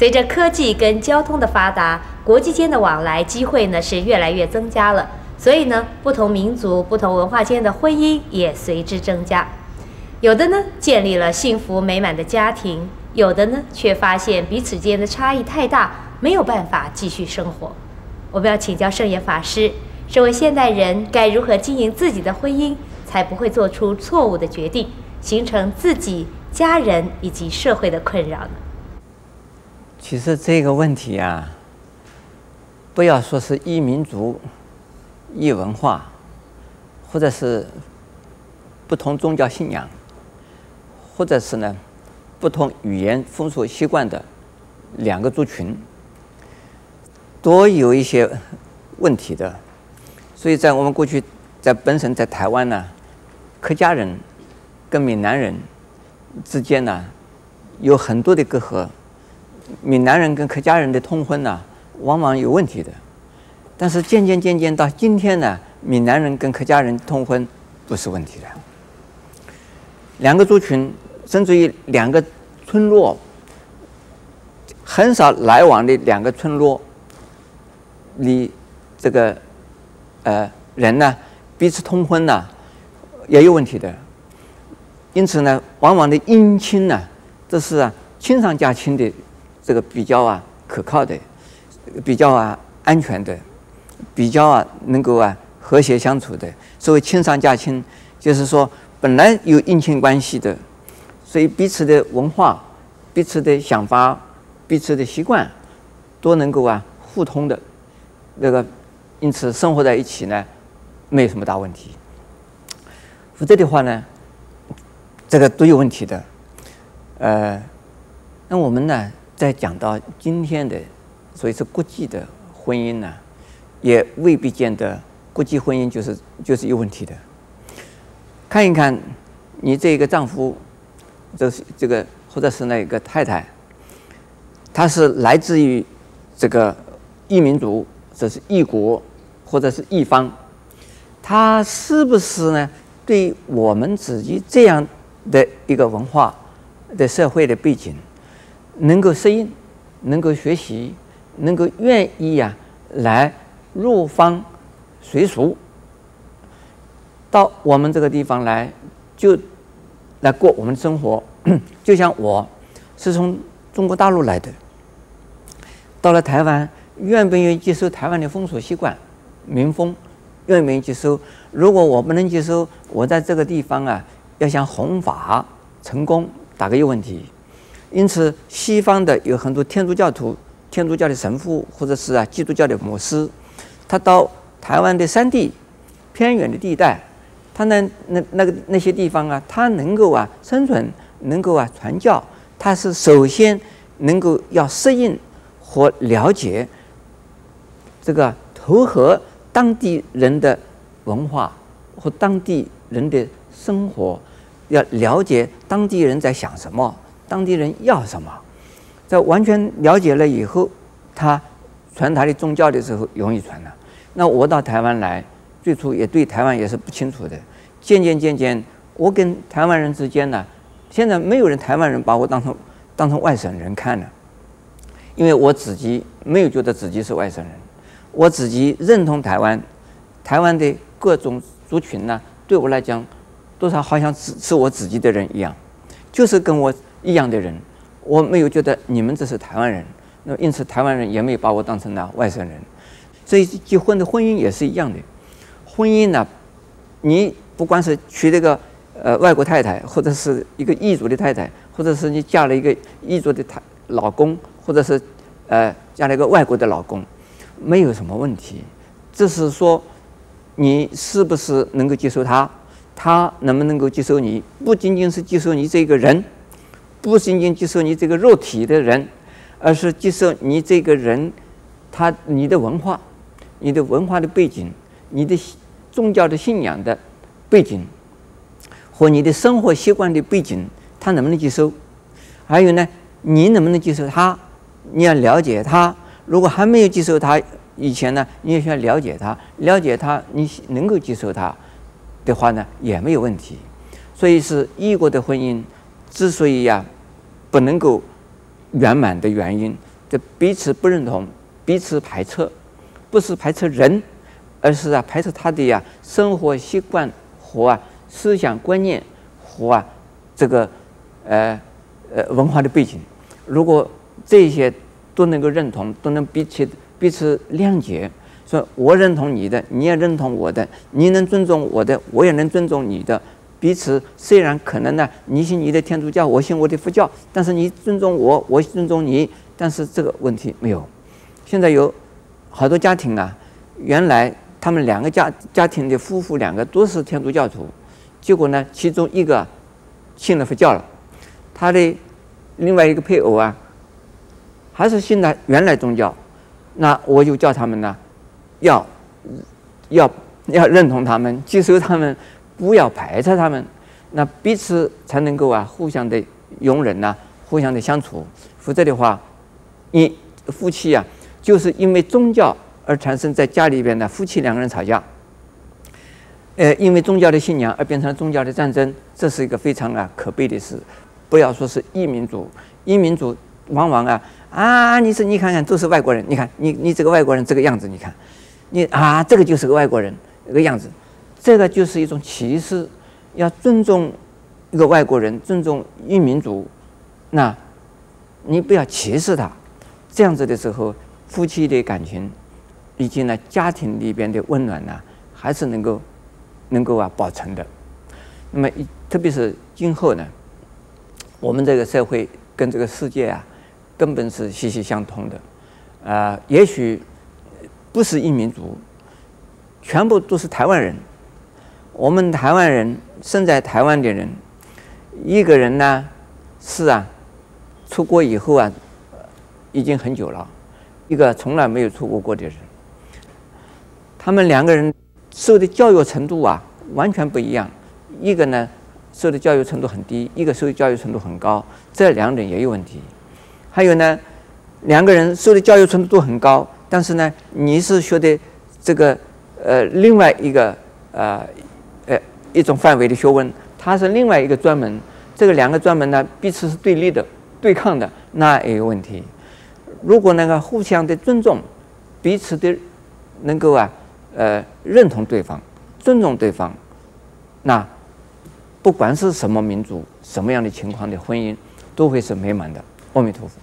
随着科技跟交通的发达，国际间的往来机会呢是越来越增加了，所以呢，不同民族、不同文化间的婚姻也随之增加。有的呢建立了幸福美满的家庭，有的呢却发现彼此间的差异太大，没有办法继续生活。我们要请教圣严法师，身为现代人，该如何经营自己的婚姻，才不会做出错误的决定，形成自己、家人以及社会的困扰呢？其实这个问题啊，不要说是一民族、一文化，或者是不同宗教信仰。或者是呢，不同语言风俗习惯的两个族群，都有一些问题的。所以在我们过去在本省在台湾呢，客家人跟闽南人之间呢有很多的隔阂，闽南人跟客家人的通婚呢往往有问题的。但是渐渐渐渐到今天呢，闽南人跟客家人通婚不是问题了，两个族群。甚至于两个村落很少来往的两个村落，你这个呃人呢彼此通婚呢也有问题的，因此呢，往往的姻亲呢，这是啊亲上加亲的这个比较啊可靠的，比较啊安全的，比较啊能够啊和谐相处的。所谓亲上加亲，就是说本来有姻亲关系的。所以彼此的文化、彼此的想法、彼此的习惯，都能够啊互通的，那个因此生活在一起呢，没有什么大问题。否则的话呢，这个都有问题的。呃，那我们呢，再讲到今天的，所以是国际的婚姻呢，也未必见得国际婚姻就是就是有问题的。看一看你这个丈夫。这是这个，或者是那个太太，她是来自于这个异民族，这是异国，或者是异方，她是不是呢？对我们自己这样的一个文化的社会的背景，能够适应，能够学习，能够愿意呀，来入方随俗，到我们这个地方来就。来过我们的生活，就像我是从中国大陆来的，到了台湾，愿不愿意接受台湾的风俗习惯、民风？愿不愿意接受？如果我不能接受，我在这个地方啊，要想弘法成功，大概有问题。因此，西方的有很多天主教徒、天主教的神父，或者是啊基督教的牧师，他到台湾的山地、偏远的地带。他那那那个那些地方啊，他能够啊生存，能够啊传教，他是首先能够要适应和了解这个投合当地人的文化和当地人的生活，要了解当地人在想什么，当地人要什么，在完全了解了以后，他传他的宗教的时候容易传了。那我到台湾来，最初也对台湾也是不清楚的。渐渐渐渐，我跟台湾人之间呢，现在没有人台湾人把我当成当成外省人看了，因为我自己没有觉得自己是外省人，我自己认同台湾，台湾的各种族群呢，对我来讲，多少好像是是我自己的人一样，就是跟我一样的人，我没有觉得你们这是台湾人，那因此台湾人也没有把我当成了外省人，所以结婚的婚姻也是一样的，婚姻呢，你。不管是娶这个呃外国太太，或者是一个异族的太太，或者是你嫁了一个异族的太老公，或者是呃嫁了一个外国的老公，没有什么问题。只是说你是不是能够接受他，他能不能够接受你？不仅仅是接受你这个人，不仅仅接受你这个肉体的人，而是接受你这个人，他你的文化、你的文化的背景、你的宗教的信仰的。背景和你的生活习惯的背景，他能不能接受？还有呢，你能不能接受他？你要了解他。如果还没有接受他以前呢，你也需要了解他，了解他，你能够接受他的话呢，也没有问题。所以是异国的婚姻之所以呀不能够圆满的原因，这彼此不认同，彼此排斥，不是排斥人，而是啊排斥他的呀生活习惯和啊思想观念和啊这个呃呃文化的背景。如果这些都能够认同，都能彼此彼此谅解，说我认同你的，你也认同我的，你能尊重我的，我也能尊重你的。彼此虽然可能呢，你信你的天主教，我信我的佛教，但是你尊重我，我尊重你，但是这个问题没有。现在有好多家庭啊，原来他们两个家家庭的夫妇两个都是天主教徒，结果呢，其中一个信了佛教了，他的另外一个配偶啊，还是信了原来宗教，那我就叫他们呢，要要要认同他们，接受他们。不要排斥他们，那彼此才能够啊互相的容忍呐，互相的相处。否则的话，你夫妻啊，就是因为宗教而产生在家里边的夫妻两个人吵架，呃，因为宗教的信仰而变成了宗教的战争，这是一个非常啊可悲的事。不要说是异民族，异民族往往啊啊，你是你看看都是外国人，你看你你这个外国人这个样子，你看你啊，这个就是个外国人这个样子。这个就是一种歧视，要尊重一个外国人，尊重一民族，那，你不要歧视他，这样子的时候，夫妻的感情，以及呢家庭里边的温暖呢，还是能够，能够啊保存的。那么，特别是今后呢，我们这个社会跟这个世界啊，根本是息息相通的，啊，也许不是一民族，全部都是台湾人。我们台湾人生在台湾的人，一个人呢是啊，出国以后啊，已经很久了；一个从来没有出国过的人，他们两个人受的教育程度啊完全不一样。一个呢受的教育程度很低，一个受的教育程度很高，这两点也有问题。还有呢，两个人受的教育程度都很高，但是呢，你是学的这个呃另外一个呃。一种范围的学问，它是另外一个专门。这个两个专门呢，彼此是对立的、对抗的，那也有问题。如果那个互相的尊重，彼此的能够啊，呃，认同对方、尊重对方，那不管是什么民族、什么样的情况的婚姻，都会是美满的。阿弥陀佛。